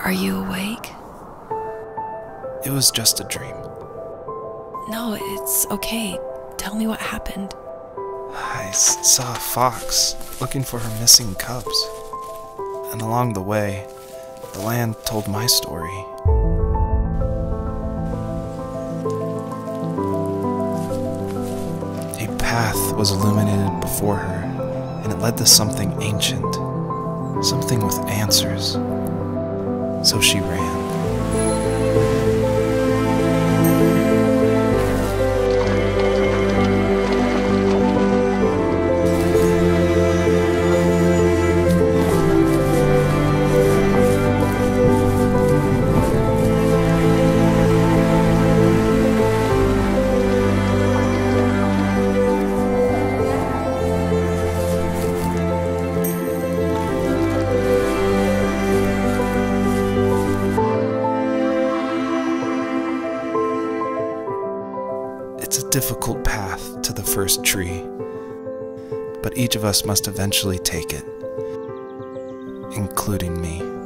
Are you awake? It was just a dream. No, it's okay. Tell me what happened. I saw a fox looking for her missing cubs. And along the way, the land told my story. A path was illuminated before her, and it led to something ancient, something with answers. So she ran. It's a difficult path to the first tree, but each of us must eventually take it, including me.